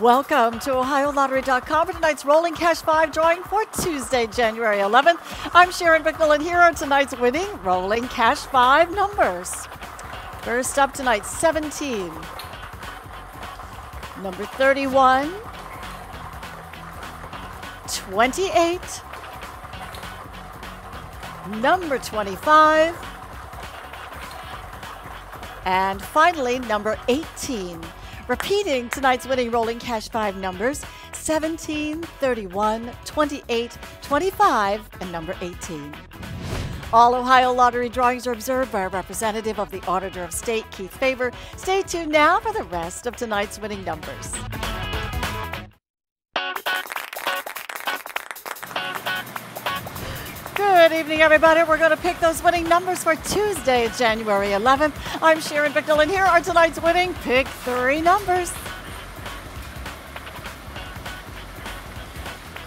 Welcome to OhioLottery.com for tonight's Rolling Cash 5 drawing for Tuesday, January 11th. I'm Sharon McMillan here on tonight's winning Rolling Cash 5 numbers. First up tonight, 17, number 31, 28, number 25, and finally, number 18. Repeating tonight's winning rolling cash five numbers 17, 31, 28, 25, and number 18. All Ohio lottery drawings are observed by a representative of the Auditor of State, Keith Faber. Stay tuned now for the rest of tonight's winning numbers. Good evening, everybody. We're going to pick those winning numbers for Tuesday, January 11th. I'm Sharon Bicknell, and here are tonight's winning pick three numbers.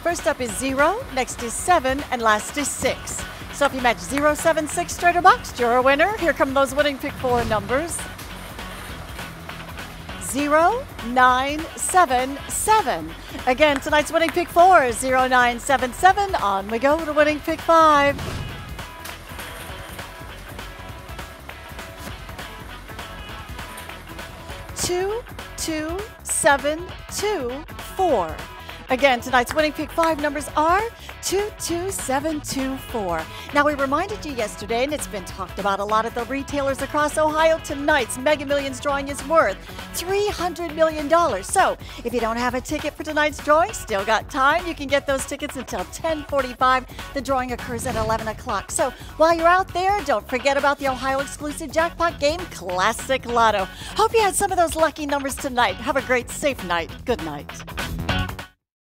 First up is zero, next is seven, and last is six. So if you match zero, seven, six straight or boxed, you're a winner. Here come those winning pick four numbers. Zero, nine, seven, seven. Again, tonight's winning pick four is 0977. On we go to winning pick five. Two, two, seven, two, four. Again, tonight's winning pick five numbers are 22724. Now, we reminded you yesterday, and it's been talked about a lot at the retailers across Ohio, tonight's Mega Millions drawing is worth $300 million. So, if you don't have a ticket for tonight's drawing, still got time. You can get those tickets until 1045. The drawing occurs at 11 o'clock. So, while you're out there, don't forget about the Ohio exclusive jackpot game, Classic Lotto. Hope you had some of those lucky numbers tonight. Have a great, safe night. Good night.